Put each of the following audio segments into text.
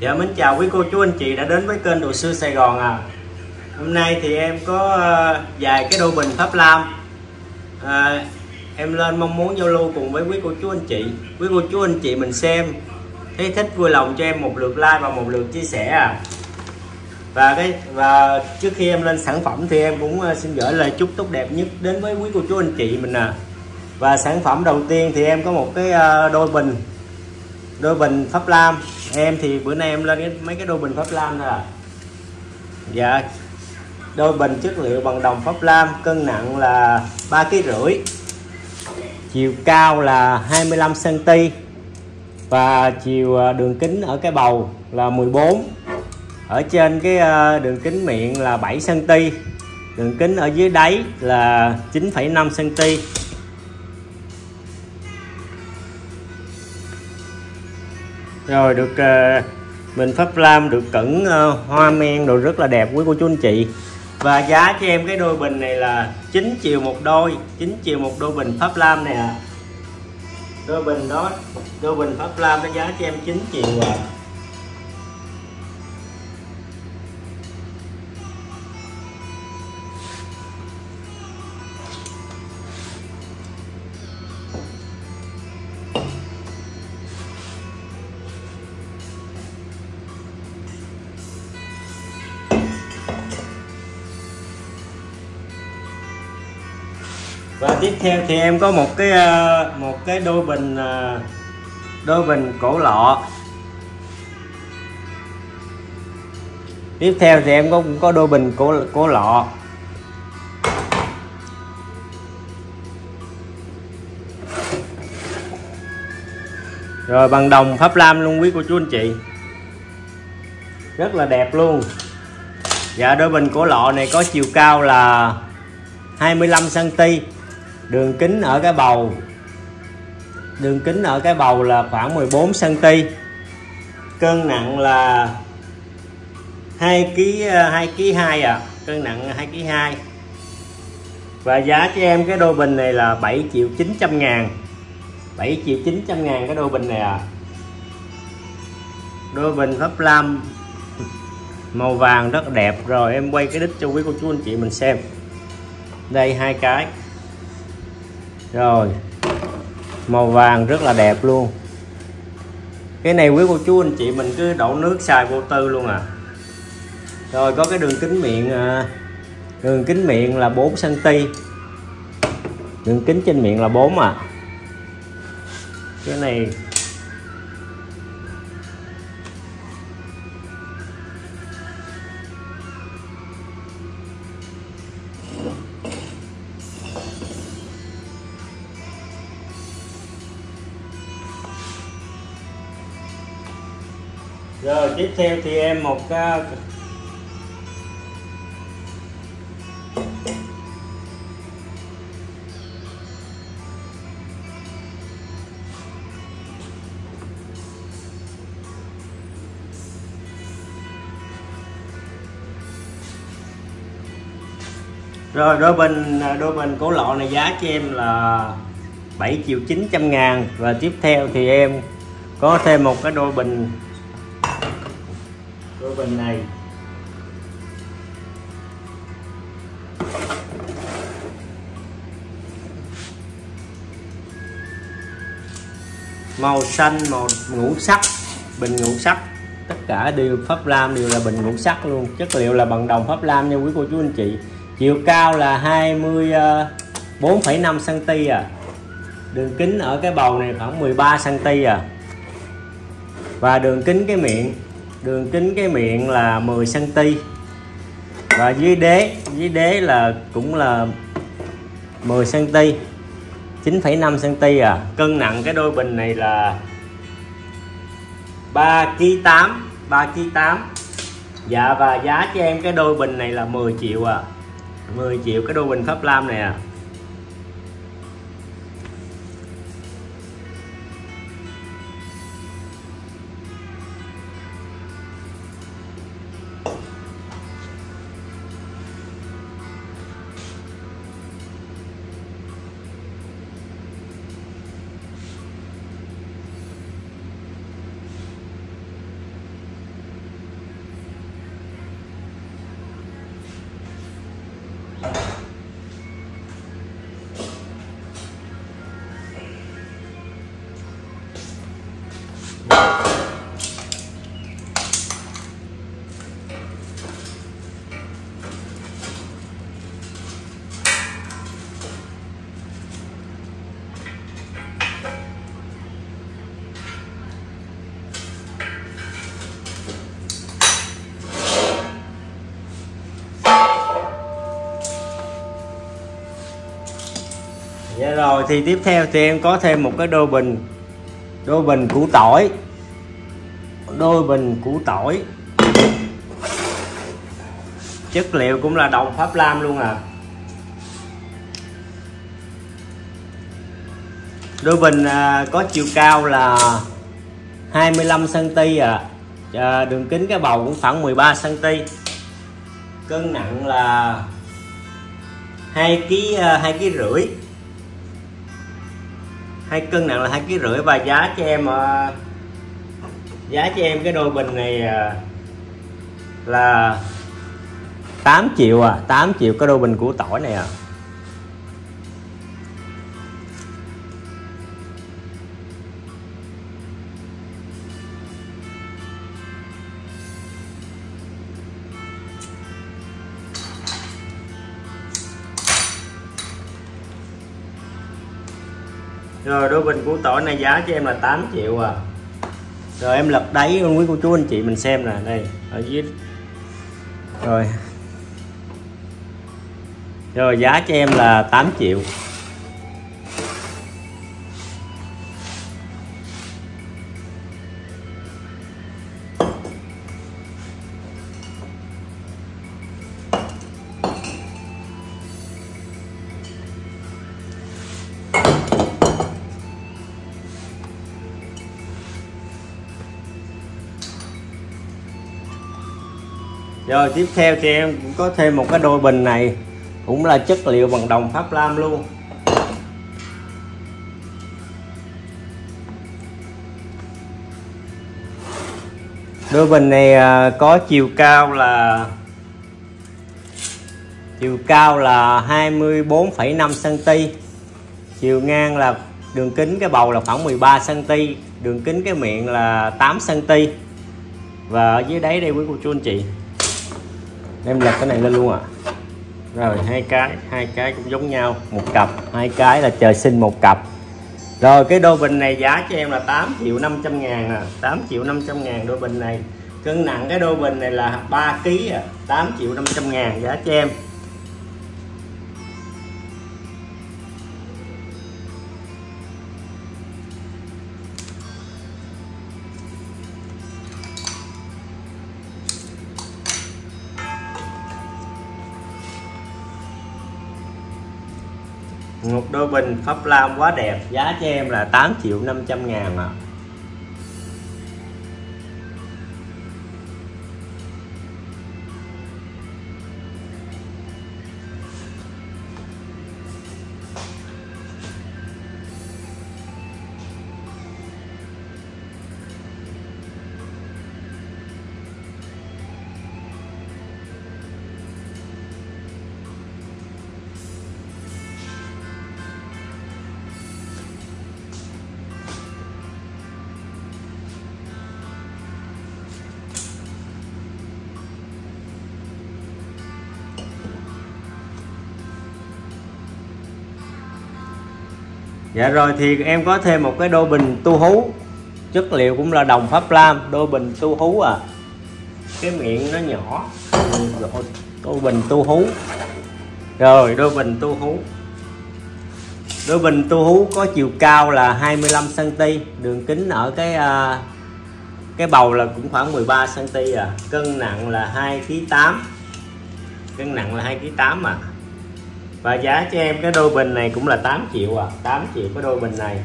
Dạ mến chào quý cô chú anh chị đã đến với kênh Đồ Xưa Sài Gòn à. Hôm nay thì em có ờ, vài cái đôi bình Pháp Lam. À, Em lên mong muốn giao lưu cùng với quý cô chú anh chị. Quý cô chú anh chị mình xem Thấy thích vui lòng cho em một lượt like và một lượt chia sẻ à. Và cái và trước khi em lên sản phẩm thì em cũng ờ, xin gửi lời chúc tốt đẹp nhất đến với quý cô chú anh chị mình à. Và sản phẩm đầu tiên thì em có một cái đôi bình đôi bình pháp lam em thì bữa nay em lên cái, mấy cái đôi bình pháp lam thôi à. Dạ. Đôi bình chất liệu bằng đồng pháp lam cân nặng là ba kg rưỡi. Chiều cao là 25 cm và chiều à, đường kính ở cái bầu là 14 ở trên cái à, đường kính miệng là 7 cm đường kính ở dưới đáy là 9,5 cm rồi được ờ, uh, mình pháp lam được cẩn uh, hoa men đồ rất là đẹp quý cô chú anh chị. Và giá cho em cái đôi bình này là 9 triệu một đôi 9 triệu một đôi bình pháp lam này à đôi bình đó đôi bình pháp lam nó giá cho em 9 triệu à. Và tiếp theo thì em có một cái ờ, một cái đôi bình ờ, đôi bình cổ lọ. Tiếp theo thì em có, cũng có đôi bình cổ cổ lọ. Rồi bằng đồng pháp lam luôn, quý cô chú anh chị. Rất là đẹp luôn. Dạ đôi bình cổ lọ này có chiều cao là 25 cm đường kính ở cái bầu. Đường kính ở cái bầu là khoảng 14 cm cân nặng là 2 kg 2 kg 2 à cân nặng 2 kg 2 và giá cho em cái đôi bình này là 7 triệu 900 ngàn. 7 triệu 900 ngàn cái đôi bình này à đôi bình pháp lam màu vàng rất đẹp. Rồi em quay cái đít cho quý cô chú anh chị mình xem. Đây hai cái rồi. Màu vàng rất là đẹp luôn. Cái này quý cô chú, anh chị mình cứ đổ nước xài vô tư luôn à. Rồi, có cái đường kính miệng à, đường kính miệng là 4 cm đường kính trên miệng là 4 à. Cái này rồi, tiếp theo thì em một cái rồi đôi bình à, đôi bình cổ lọ này giá cho em là 7 triệu 900 ngàn. Và tiếp theo thì em có thêm một cái đôi bình đôi bình này. Màu xanh màu ngũ sắc bình ngũ sắc. Tất cả đều pháp lam đều là bình ngũ sắc luôn. Chất liệu là bằng đồng pháp lam nha quý cô chú anh chị. Chiều cao là 24,5 cm ờ, à. Đường kính ở cái bầu này khoảng 13 cm à. Và đường kính cái miệng đường kính cái miệng là 10 cm và dưới đế dưới đế là cũng là 10 cm 9,5 cm à. Cân nặng cái đôi bình này là 3 kg 8 3 kg 8 dạ và giá cho em cái đôi bình này là 10 triệu à. 10 triệu cái đôi bình pháp lam này à. Dạ rồi thì tiếp theo thì em có thêm một cái đôi bình. Đôi bình củ tỏi. Đôi bình củ tỏi. Chất liệu cũng là đồng pháp lam luôn à. Đôi bình à, có chiều cao là 25 cm à. à đường kính cái bầu cũng khoảng 13 cm cân nặng là hai ký à, hai ký rưỡi hai cân nặng là hai kg rưỡi và giá cho em ờ, giá cho em cái đôi bình này ờ, là 8 triệu à 8 triệu cái đôi bình của tỏi này à. Rồi, đôi bình củ tỏi này giá cho em là 8 triệu à. Rồi, em lật đáy luôn quý cô chú anh chị mình xem nè, đây, ở dưới. Rồi. Rồi, giá cho em là 8 triệu. Rồi tiếp theo thì em cũng có thêm một cái đôi bình này. Cũng là chất liệu bằng đồng pháp lam luôn. Đôi bình này à, có chiều cao là chiều cao là 24,5 cm chiều ngang là đường kính cái bầu là khoảng 13 cm đường kính cái miệng là 8 cm và ở dưới đáy đây quý cô chú anh chị em lật cái này lên luôn ạ. À. rồi, hai cái hai cái cũng giống nhau, một cặp. Hai cái là trời sinh một cặp. Rồi, cái đôi bình này giá cho em là 8 triệu 500 ngàn à 8 triệu 500 ngàn đôi bình này. Cân nặng cái đôi bình này là 3 kg à 8 triệu 500 ngàn giá cho em. Một đôi bình pháp lam quá đẹp, giá cho em là 8 triệu 500 ngàn ạ à. Dạ rồi thì em có thêm một cái đôi bình tu hú. Chất liệu cũng là đồng pháp lam đôi bình tu hú à. Cái miệng nó nhỏ. Rồi đôi bình tu hú. Rồi đôi bình tu hú. Đôi bình tu hú có chiều cao là 25 cm đường kính ở cái à, cái bầu là cũng khoảng 13 cm à. Cân nặng là 2 kg 8 cân nặng là 2 kg 8 à và giá cho em cái đôi bình này cũng là 8 triệu à 8 triệu cái đôi bình này.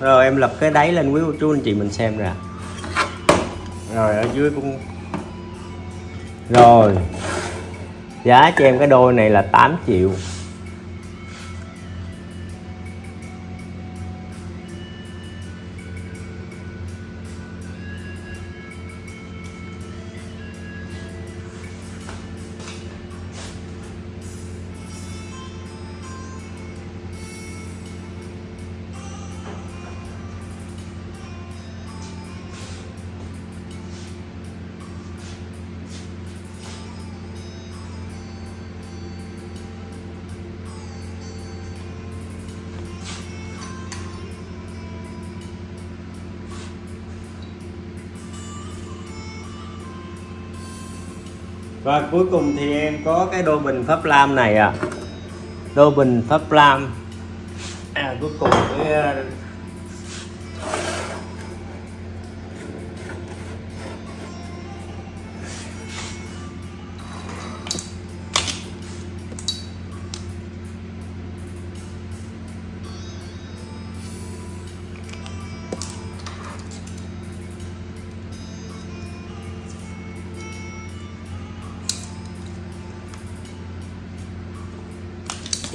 Rồi, em lập cái đáy lên quý cô chú, anh chị mình xem nè. Rồi, ở dưới cũng rồi. Giá cho em cái đôi này là 8 triệu. Và cuối cùng thì em có cái đô bình pháp lam này à. Đô bình pháp lam. À, cuối cùng cái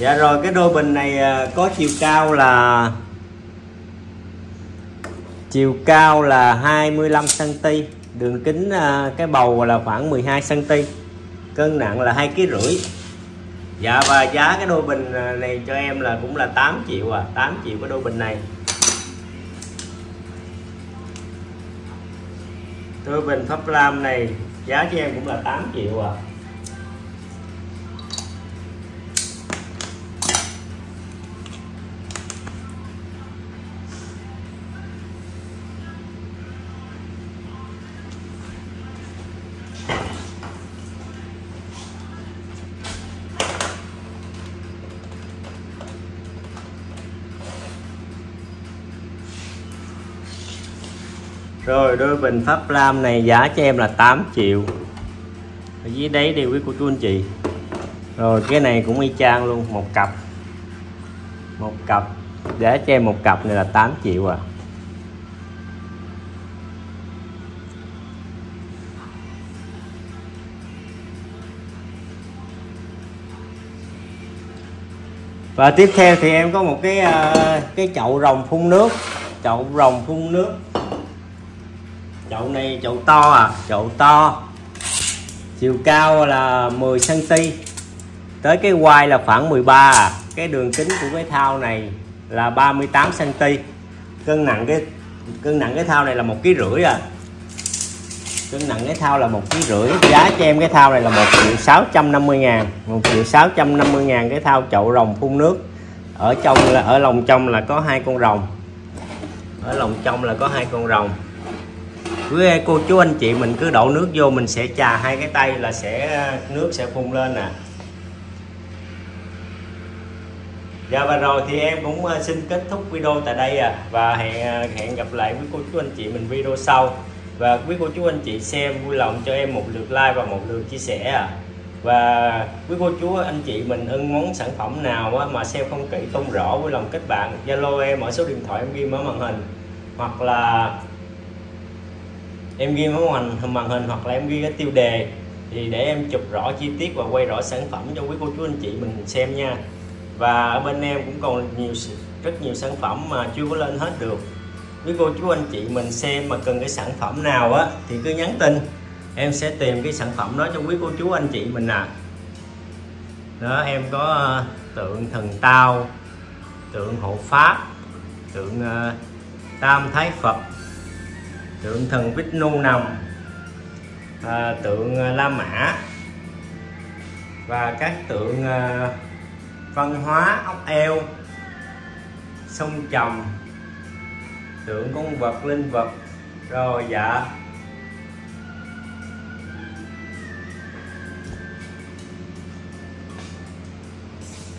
Dạ rồi, cái đôi bình này à, có chiều cao là chiều cao là 25 cm đường kính à, cái bầu là khoảng 12 cm cân nặng là hai kg rưỡi. Dạ và giá cái đôi bình à, này cho em là cũng là 8 triệu à 8 triệu cái đôi bình này. Đôi bình pháp lam này giá cho em cũng là 8 triệu à Rồi, đôi bình pháp lam này giá cho em là 8 triệu. Ở dưới đấy đều quý cô chú anh chị. Rồi, cái này cũng y chang luôn, một cặp. Một cặp. Giá cho em một cặp này là 8 triệu à. Và tiếp theo thì em có một cái ờ, cái chậu rồng phun nước. Chậu rồng phun nước chậu này chậu to à? Chậu to. Chiều cao là 10 cm tới cái quai là khoảng 13 à. cái đường kính của cái thao này là 38 cm cân nặng cái, cân nặng cái thao này là một ký rưỡi à. Cân nặng cái thao là một ký rưỡi. Giá cho em cái thao này là một triệu 650 ngàn. Một triệu 650 ngàn cái thao chậu rồng phun nước. Ở trong là, ở lòng trong là có hai con rồng. Ở lòng trong là có hai con rồng cứ cô chú anh chị mình cứ đổ nước vô, mình sẽ chà hai cái tay là sẽ, nước sẽ phun lên nè. Dạ và rồi thì em cũng ờ, xin kết thúc video tại đây à. Và hẹn ờ, hẹn gặp lại với cô chú anh chị mình video sau. Và quý cô chú anh chị xem vui lòng cho em một lượt like và một lượt chia sẻ à. Và quý cô chú anh chị mình ưng món sản phẩm nào mà xem không kỹ không rõ, vui lòng kết bạn. Zalo em ở số điện thoại em ghi ở màn hình. Hoặc là em ghi món hình màn hình hoặc là em ghi cái tiêu đề thì để em chụp rõ chi tiết và quay rõ sản phẩm cho quý cô chú anh chị mình xem nha. Và ở bên em cũng còn nhiều rất nhiều sản phẩm mà chưa có lên hết được. Quý cô chú anh chị mình xem mà cần cái sản phẩm nào á thì cứ nhắn tin. Em sẽ tìm cái sản phẩm đó cho quý cô chú anh chị mình à đó em có ờ, tượng thần tao tượng hộ pháp tượng uh, tam thái phật tượng thần Vishnu nằm à, tượng à, La Mã và các tượng à, văn hóa ốc eo sông trầm tượng con vật linh vật. Rồi dạ.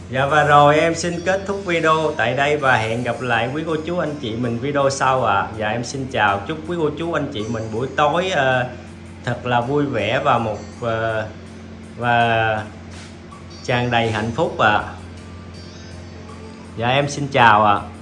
Dạ và rồi em xin kết thúc video tại đây và hẹn gặp lại quý cô chú anh chị mình video sau ạ. À. Dạ em xin chào chúc quý cô chú anh chị mình buổi tối uh, thật là vui vẻ và một uh, và tràn đầy hạnh phúc ạ. À. Dạ em xin chào ạ. À.